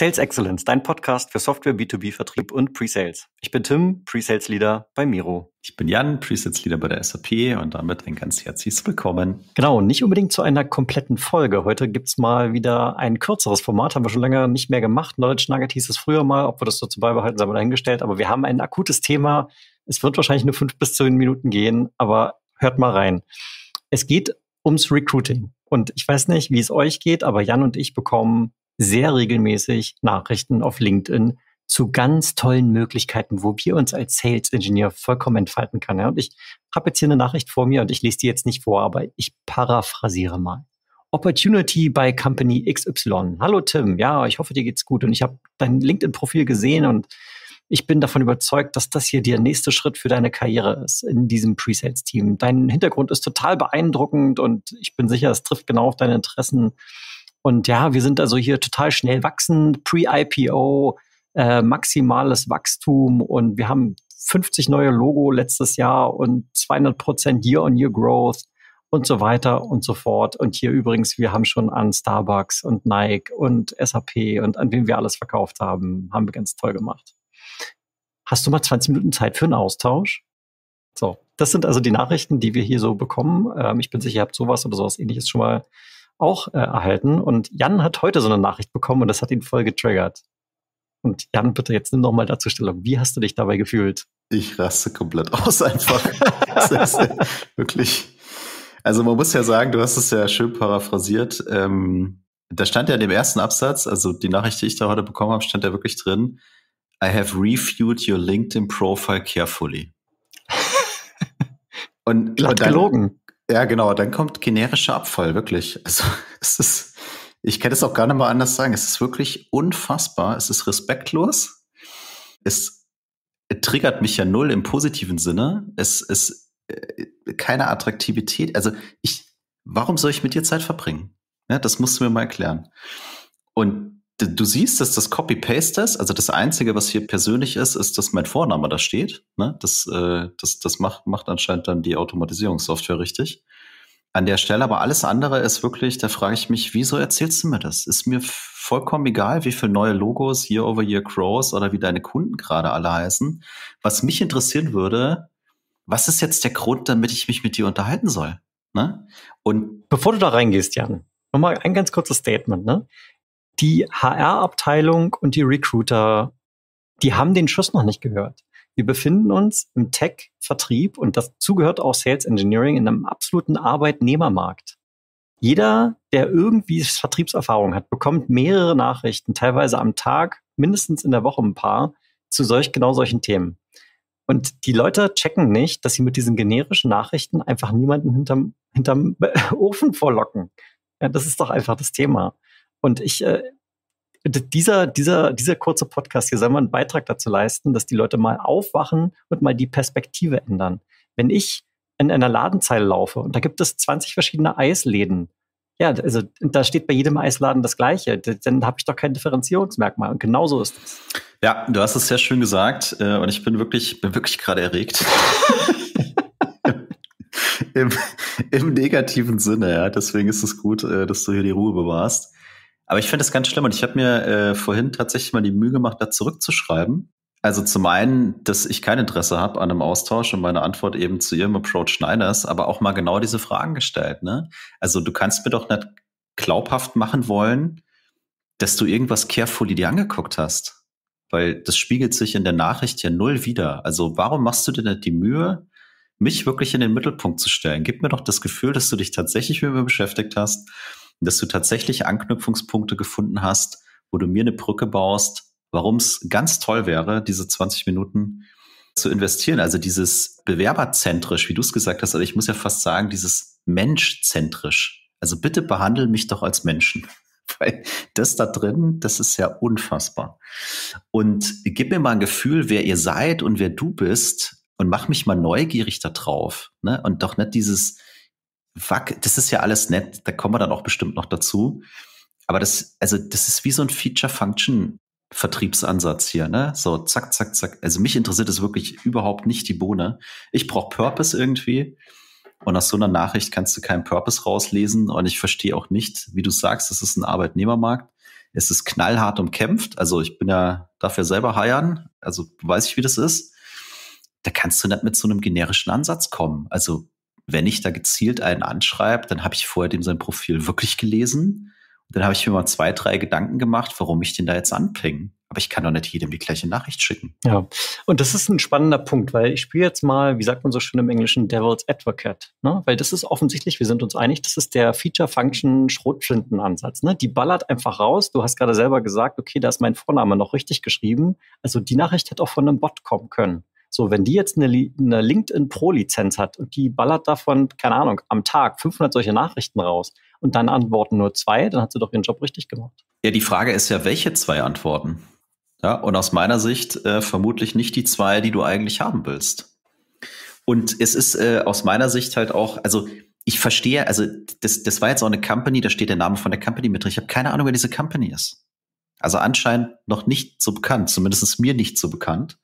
Sales Excellence, dein Podcast für Software B2B-Vertrieb und Pre-Sales. Ich bin Tim, Pre-Sales Leader bei Miro. Ich bin Jan, Pre-Sales Leader bei der SAP und damit ein ganz herzliches Willkommen. Genau, nicht unbedingt zu einer kompletten Folge. Heute gibt's mal wieder ein kürzeres Format, haben wir schon lange nicht mehr gemacht. Knowledge Nugget hieß es früher mal, ob wir das dazu beibehalten, sei mal dahingestellt. Aber wir haben ein akutes Thema. Es wird wahrscheinlich nur fünf bis zehn Minuten gehen, aber hört mal rein. Es geht ums Recruiting. Und ich weiß nicht, wie es euch geht, aber Jan und ich bekommen sehr regelmäßig Nachrichten auf LinkedIn zu ganz tollen Möglichkeiten, wo wir uns als Sales Engineer vollkommen entfalten können. Und ich habe jetzt hier eine Nachricht vor mir und ich lese die jetzt nicht vor, aber ich paraphrasiere mal. Opportunity bei Company XY. Hallo Tim, ja, ich hoffe, dir geht's gut und ich habe dein LinkedIn-Profil gesehen und ich bin davon überzeugt, dass das hier der nächste Schritt für deine Karriere ist in diesem Pre-Sales-Team. Dein Hintergrund ist total beeindruckend und ich bin sicher, es trifft genau auf deine Interessen. Und ja, wir sind also hier total schnell wachsend, pre-IPO, äh, maximales Wachstum und wir haben 50 neue Logo letztes Jahr und 200 Prozent Year-on-Year Growth und so weiter und so fort. Und hier übrigens, wir haben schon an Starbucks und Nike und SAP und an wem wir alles verkauft haben, haben wir ganz toll gemacht. Hast du mal 20 Minuten Zeit für einen Austausch? So, das sind also die Nachrichten, die wir hier so bekommen. Ähm, ich bin sicher, ihr habt sowas oder sowas ähnliches schon mal auch äh, erhalten. Und Jan hat heute so eine Nachricht bekommen und das hat ihn voll getriggert. Und Jan, bitte jetzt nimm noch mal dazu Stellung. Wie hast du dich dabei gefühlt? Ich raste komplett aus einfach. wirklich. Also man muss ja sagen, du hast es ja schön paraphrasiert. Ähm, da stand ja in dem ersten Absatz, also die Nachricht, die ich da heute bekommen habe, stand ja wirklich drin. I have reviewed your LinkedIn profile carefully. und, Glatt und dann, gelogen. Ja, genau. Dann kommt generischer Abfall, wirklich. Also es ist, ich kann es auch gar nicht mal anders sagen. Es ist wirklich unfassbar. Es ist respektlos. Es triggert mich ja null im positiven Sinne. Es ist äh, keine Attraktivität. Also ich, warum soll ich mit dir Zeit verbringen? Ja, das musst du mir mal erklären. Und du siehst, dass das Copy-Paste ist. Also das Einzige, was hier persönlich ist, ist, dass mein Vorname da steht. Ne? Das, äh, das, das macht, macht anscheinend dann die Automatisierungssoftware richtig. An der Stelle aber alles andere ist wirklich, da frage ich mich, wieso erzählst du mir das? Ist mir vollkommen egal, wie viele neue Logos, Year over Year Crows oder wie deine Kunden gerade alle heißen. Was mich interessieren würde, was ist jetzt der Grund, damit ich mich mit dir unterhalten soll? Ne? Und bevor du da reingehst, Jan, nochmal ein ganz kurzes Statement. Ne? Die HR-Abteilung und die Recruiter, die haben den Schuss noch nicht gehört. Wir befinden uns im Tech-Vertrieb und dazu gehört auch Sales Engineering in einem absoluten Arbeitnehmermarkt. Jeder, der irgendwie Vertriebserfahrung hat, bekommt mehrere Nachrichten, teilweise am Tag, mindestens in der Woche ein paar, zu solch, genau solchen Themen. Und die Leute checken nicht, dass sie mit diesen generischen Nachrichten einfach niemanden hinterm, hinterm Ofen vorlocken. Ja, das ist doch einfach das Thema. Und ich, äh, dieser, dieser, dieser kurze Podcast hier soll mal einen Beitrag dazu leisten, dass die Leute mal aufwachen und mal die Perspektive ändern. Wenn ich in einer Ladenzeile laufe und da gibt es 20 verschiedene Eisläden, ja, also da steht bei jedem Eisladen das Gleiche, dann habe ich doch kein Differenzierungsmerkmal. Und genauso ist es. Ja, du hast es sehr schön gesagt äh, und ich bin wirklich, bin wirklich gerade erregt. Im, Im negativen Sinne, ja. Deswegen ist es gut, äh, dass du hier die Ruhe bewahrst. Aber ich finde das ganz schlimm und ich habe mir äh, vorhin tatsächlich mal die Mühe gemacht, da zurückzuschreiben. Also zum einen, dass ich kein Interesse habe an einem Austausch und meine Antwort eben zu ihrem Approach nein ist, aber auch mal genau diese Fragen gestellt. Ne? Also du kannst mir doch nicht glaubhaft machen wollen, dass du irgendwas carefully dir angeguckt hast. Weil das spiegelt sich in der Nachricht ja null wieder. Also warum machst du dir nicht die Mühe, mich wirklich in den Mittelpunkt zu stellen? Gib mir doch das Gefühl, dass du dich tatsächlich mit mir beschäftigt hast dass du tatsächlich Anknüpfungspunkte gefunden hast, wo du mir eine Brücke baust, warum es ganz toll wäre, diese 20 Minuten zu investieren. Also dieses bewerberzentrisch, wie du es gesagt hast, aber ich muss ja fast sagen, dieses menschzentrisch. Also bitte behandle mich doch als Menschen. Weil das da drin, das ist ja unfassbar. Und gib mir mal ein Gefühl, wer ihr seid und wer du bist und mach mich mal neugierig da drauf. Ne? Und doch nicht dieses, fuck, das ist ja alles nett, da kommen wir dann auch bestimmt noch dazu. Aber das, also das ist wie so ein Feature-Function-Vertriebsansatz hier, ne? So zack, zack, zack. Also mich interessiert es wirklich überhaupt nicht die Bohne. Ich brauche Purpose irgendwie. Und aus so einer Nachricht kannst du keinen Purpose rauslesen. Und ich verstehe auch nicht, wie du sagst, das ist ein Arbeitnehmermarkt. es ist knallhart umkämpft. Also ich bin ja dafür selber heiern, also weiß ich, wie das ist. Da kannst du nicht mit so einem generischen Ansatz kommen. Also wenn ich da gezielt einen anschreibe, dann habe ich vorher dem sein Profil wirklich gelesen. Und dann habe ich mir mal zwei, drei Gedanken gemacht, warum ich den da jetzt anpinge. Aber ich kann doch nicht jedem die gleiche Nachricht schicken. Ja, und das ist ein spannender Punkt, weil ich spiele jetzt mal, wie sagt man so schön im Englischen, Devil's Advocate. Ne? Weil das ist offensichtlich, wir sind uns einig, das ist der Feature-Function-Schrotflinten-Ansatz. Ne? Die ballert einfach raus. Du hast gerade selber gesagt, okay, da ist mein Vorname noch richtig geschrieben. Also die Nachricht hätte auch von einem Bot kommen können. So, wenn die jetzt eine, eine LinkedIn Pro-Lizenz hat und die ballert davon, keine Ahnung, am Tag 500 solche Nachrichten raus und dann antworten nur zwei, dann hat sie doch ihren Job richtig gemacht. Ja, die Frage ist ja, welche zwei Antworten? Ja, und aus meiner Sicht äh, vermutlich nicht die zwei, die du eigentlich haben willst. Und es ist äh, aus meiner Sicht halt auch, also ich verstehe, also das, das war jetzt auch eine Company, da steht der Name von der Company mit drin. Ich habe keine Ahnung, wer diese Company ist. Also anscheinend noch nicht so bekannt, zumindest mir nicht so bekannt.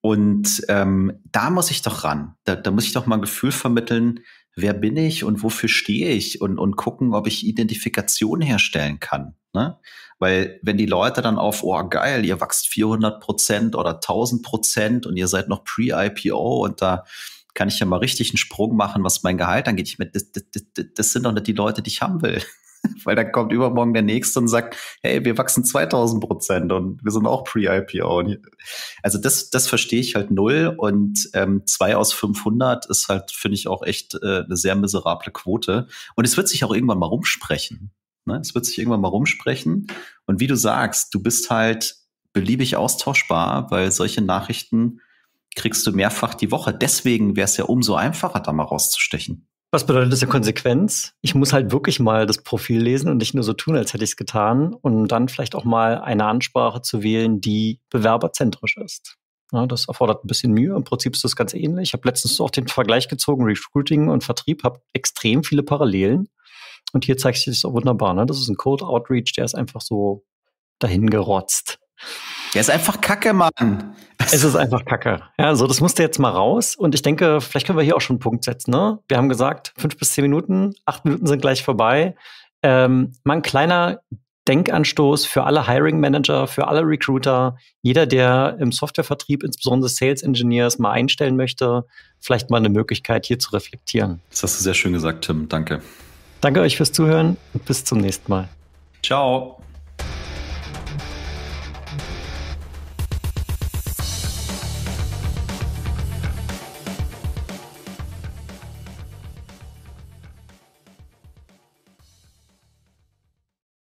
Und ähm, da muss ich doch ran. Da, da muss ich doch mal ein Gefühl vermitteln, wer bin ich und wofür stehe ich und, und gucken, ob ich Identifikation herstellen kann. Ne? Weil wenn die Leute dann auf, oh geil, ihr wächst 400 Prozent oder 1000 Prozent und ihr seid noch pre-IPO und da kann ich ja mal richtig einen Sprung machen, was mein Gehalt angeht. Ich meine, das, das, das, das sind doch nicht die Leute, die ich haben will. Weil dann kommt übermorgen der Nächste und sagt, hey, wir wachsen 2000 Prozent und wir sind auch pre-IPO. Also das, das verstehe ich halt null und ähm, zwei aus 500 ist halt, finde ich, auch echt äh, eine sehr miserable Quote. Und es wird sich auch irgendwann mal rumsprechen. Ne? Es wird sich irgendwann mal rumsprechen. Und wie du sagst, du bist halt beliebig austauschbar, weil solche Nachrichten kriegst du mehrfach die Woche. Deswegen wäre es ja umso einfacher, da mal rauszustechen. Was bedeutet das in Konsequenz? Ich muss halt wirklich mal das Profil lesen und nicht nur so tun, als hätte ich es getan und dann vielleicht auch mal eine Ansprache zu wählen, die bewerberzentrisch ist. Ja, das erfordert ein bisschen Mühe. Im Prinzip ist das ganz ähnlich. Ich habe letztens auch den Vergleich gezogen, Recruiting und Vertrieb, habe extrem viele Parallelen. Und hier zeigt sich das auch wunderbar. Ne? Das ist ein Cold Outreach, der ist einfach so dahin gerotzt. Der ist einfach Kacke, Mann. Es ist einfach Kacke. Ja, so, das musste jetzt mal raus. Und ich denke, vielleicht können wir hier auch schon einen Punkt setzen. Ne? Wir haben gesagt, fünf bis zehn Minuten, acht Minuten sind gleich vorbei. Ähm, mal ein kleiner Denkanstoß für alle Hiring Manager, für alle Recruiter, jeder, der im Softwarevertrieb, insbesondere Sales Engineers, mal einstellen möchte, vielleicht mal eine Möglichkeit, hier zu reflektieren. Das hast du sehr schön gesagt, Tim. Danke. Danke euch fürs Zuhören und bis zum nächsten Mal. Ciao.